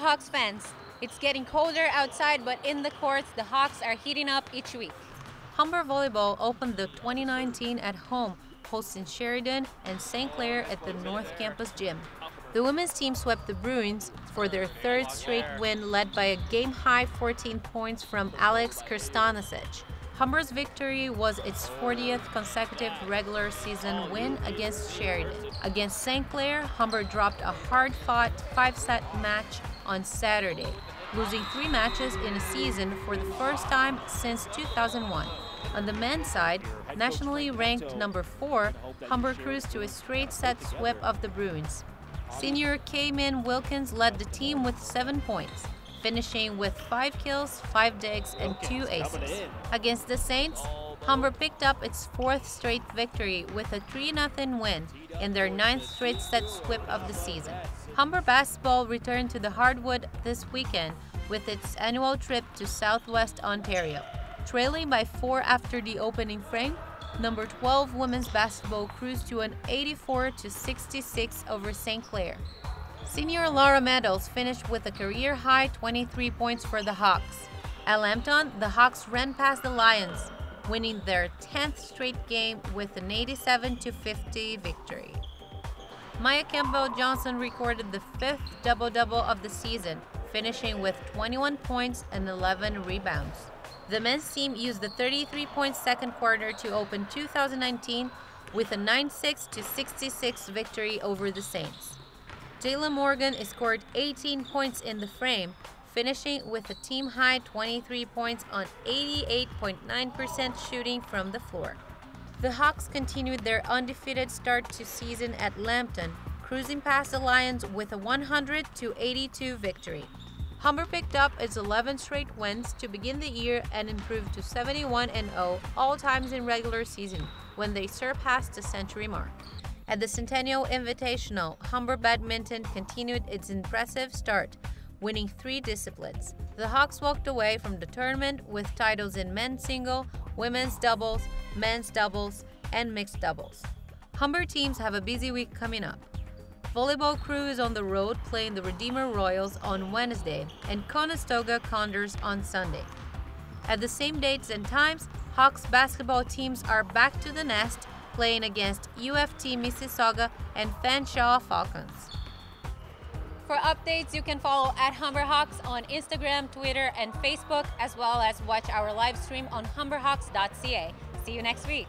Hawks fans. It's getting colder outside, but in the courts, the Hawks are heating up each week. Humber Volleyball opened the 2019 at home, hosting Sheridan and St. Clair at the North Campus Gym. The women's team swept the Bruins for their third straight win, led by a game high 14 points from Alex Kirstanisic. Humber's victory was its 40th consecutive regular season win against Sheridan. Against St. Clair, Humber dropped a hard fought five set match on Saturday, losing three matches in a season for the first time since 2001. On the men's side, nationally ranked number four, Humber cruised to a straight set sweep of the Bruins. Senior K-Min Wilkins led the team with seven points finishing with five kills, five digs, and two aces. Against the Saints, Humber picked up its fourth straight victory with a 3 0 win in their ninth straight set sweep of the season. Humber basketball returned to the hardwood this weekend with its annual trip to southwest Ontario. Trailing by four after the opening frame, number 12 women's basketball cruised to an 84 to 66 over St. Clair. Senior Laura Meadows finished with a career high 23 points for the Hawks. At Lambton, the Hawks ran past the Lions, winning their 10th straight game with an 87 to 50 victory. Maya Campbell Johnson recorded the fifth double double of the season, finishing with 21 points and 11 rebounds. The men's team used the 33 point second quarter to open 2019 with a 9 6 66 victory over the Saints. Jayla Morgan scored 18 points in the frame, finishing with a team high 23 points on 88.9% shooting from the floor. The Hawks continued their undefeated start to season at Lambton, cruising past the Lions with a 100 82 victory. Humber picked up its 11 straight wins to begin the year and improved to 71 0 all times in regular season when they surpassed the century mark. At the Centennial Invitational, Humber Badminton continued its impressive start, winning three disciplines. The Hawks walked away from the tournament with titles in men's single, women's doubles, men's doubles, and mixed doubles. Humber teams have a busy week coming up. Volleyball crew is on the road playing the Redeemer Royals on Wednesday and Conestoga Condors on Sunday. At the same dates and times, Hawks basketball teams are back to the nest playing against U of T Mississauga and Fanshawe Falcons. For updates, you can follow at Humberhawks on Instagram, Twitter, and Facebook, as well as watch our live stream on humberhawks.ca. See you next week.